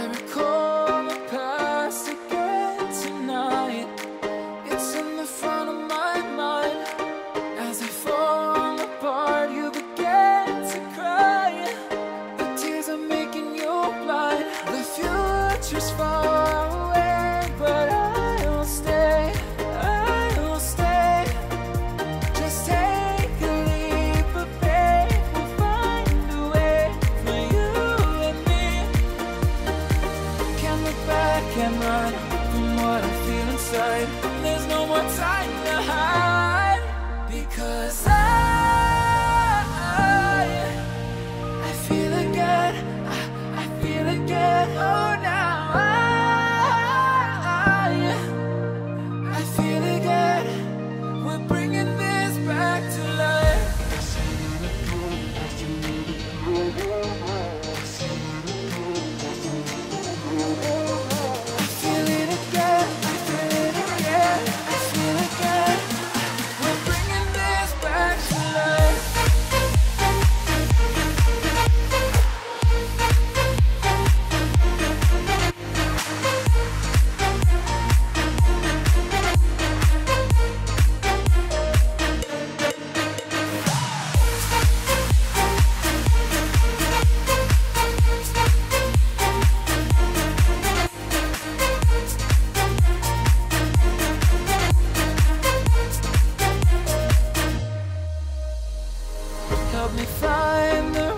I recall the past again tonight. It's in the front of my mind. As I fall apart, you begin to cry. The tears are making you blind. The future's far help me find the